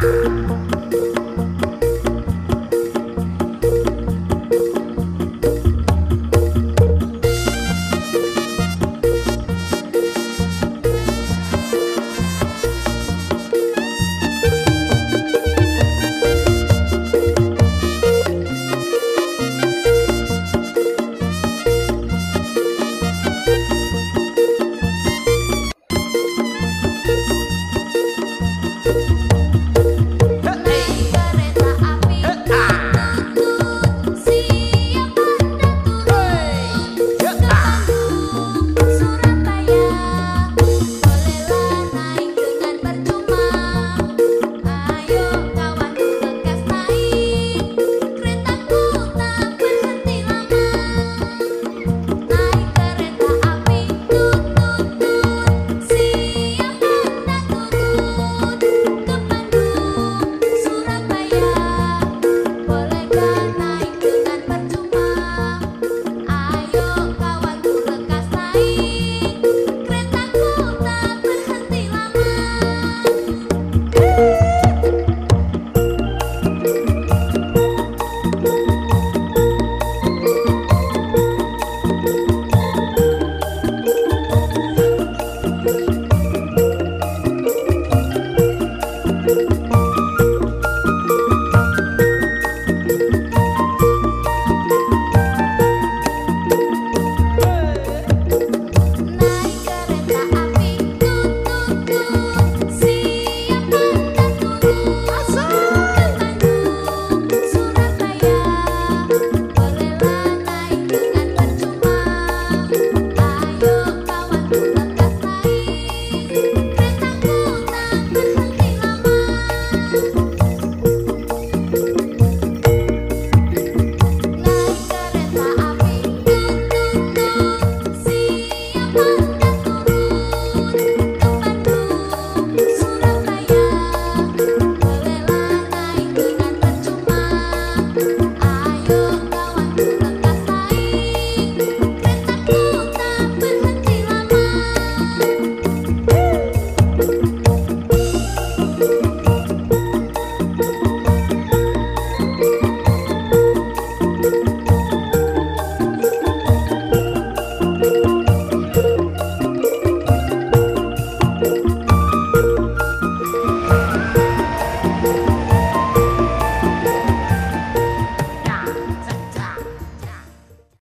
Música